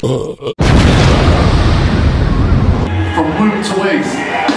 From womb to waist.